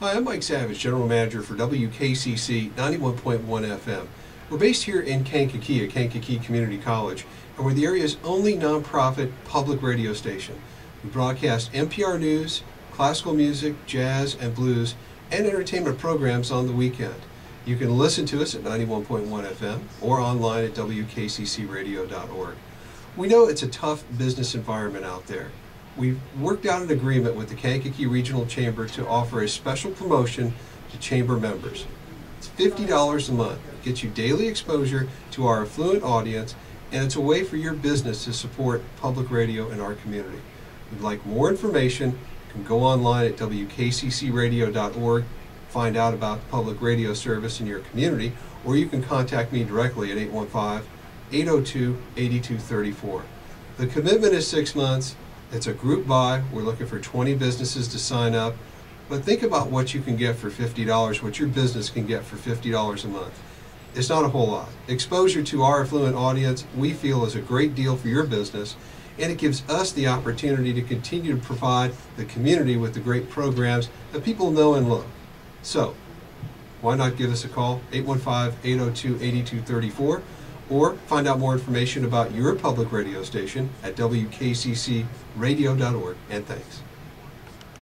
Hi, I'm Mike Savage, General Manager for WKCC 91.1 FM. We're based here in Kankakee at Kankakee Community College, and we're the area's only nonprofit public radio station. We broadcast NPR news, classical music, jazz, and blues, and entertainment programs on the weekend. You can listen to us at 91.1 FM or online at WKCCradio.org. We know it's a tough business environment out there. We've worked out an agreement with the Kankakee Regional Chamber to offer a special promotion to chamber members. It's $50 a month. It gets you daily exposure to our affluent audience, and it's a way for your business to support public radio in our community. If you'd like more information, you can go online at wkccradio.org, find out about the public radio service in your community, or you can contact me directly at 815 802 8234. The commitment is six months. It's a group buy. We're looking for 20 businesses to sign up. But think about what you can get for $50, what your business can get for $50 a month. It's not a whole lot. Exposure to our affluent audience, we feel, is a great deal for your business, and it gives us the opportunity to continue to provide the community with the great programs that people know and love. So, why not give us a call, 815-802-8234, or find out more information about your public radio station at wkccradio.org. And thanks.